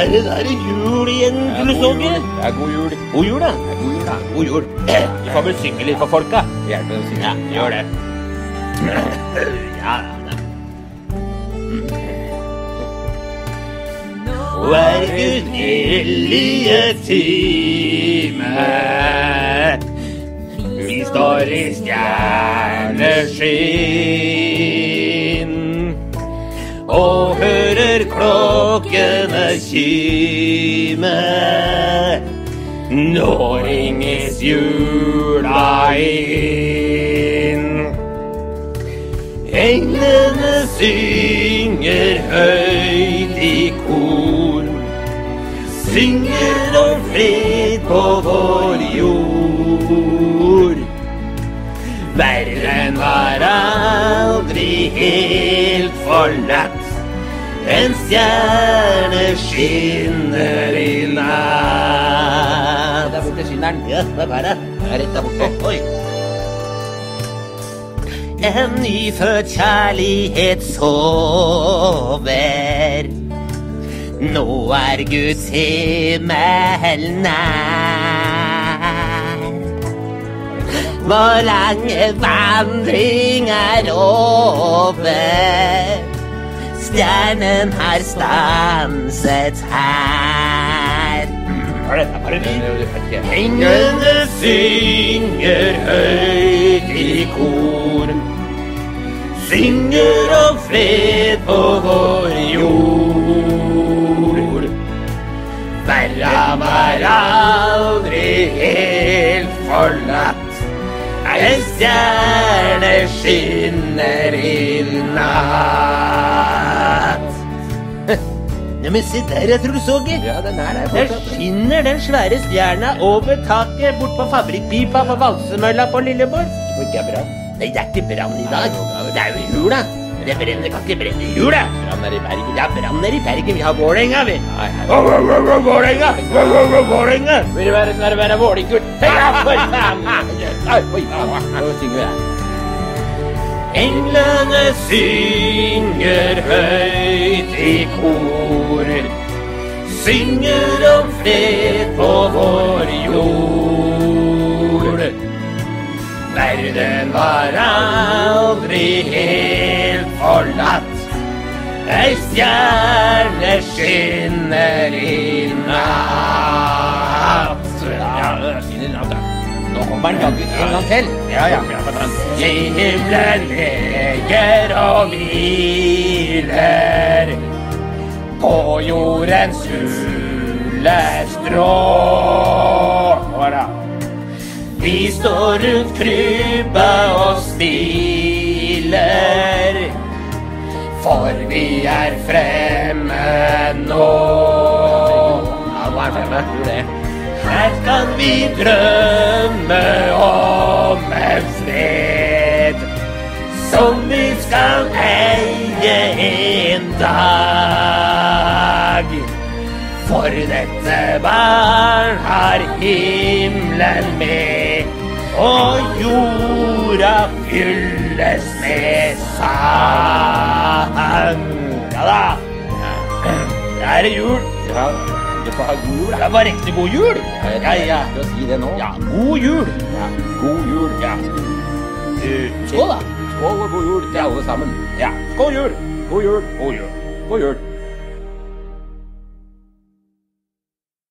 er det der jul igjen, Gullsåge? Ja, god jul. God jul, da. God jul, da. God jul. Du får vel synge litt for folka? Hjelper å synge. Ja, gjør det. Ja, da. er Guds hellige time Vi står i stjerneskinn og hører klokkene kime. Nå ringes jula inn. Englene synger høyt i kor. Synger om fred på vår jord. Verden var aldri helt forlatt. En stjerne skinner i natt. Der borte skinner den. Ja, hva er det? Det er rett der borte. Oi. En nyfødt kjærlighet sover. Nå er Guds himmel nær. Vår lange vandring er over. Stjernen har stanset her. Er? Englene synger høyt i kor. Synger om fred på vår jord. Verden var aldri helt forlatt. En stjerne skinner i natt. Neimen, se der, jeg tror du så, det. Ja, den er der Der skinner den svære stjerna over taket bort på fabrikkpipa på valsemølla på Lilleborg. Det ikke er bra. Nei, det er ikke brann i dag. Det er- jo i jula. Det brenner, kan ikke brenne i jula. Brann er i Bergen. Ja, brann er i Bergen. Vi har Vålerenga, vi. Nei, nei. Vålerenga! Vålerenga! Vil du være så være være vålinggutt? Ja, for faen! Oi, nå synger vi her. Englene synger høyt i kor. Synger om fred på vår jord. Verden var aldri helt forlatt. Ei stjerne skinner i Nå jaggu en gang til. Ja, ja. I himmelen leger og hviler på jordens hule strå. Vi står rundt krybba og smiler, for vi er fremme nå. Ja, nå er vi fremme. Det. Her kan vi drømme om en fred som vi skal eie en dag. For dette barn har himmelen med, og jorda fylles med sang. Ja da. Det er jul. Ja, du får ha god jul. Det var riktig god jul. Ja, ja. Skal jeg si det nå? Ja, god jul. Ja, God jul. Ja. Skål, da. Skål og god jul til alle sammen. Ja, skål jul. God jul. God jul. God jul.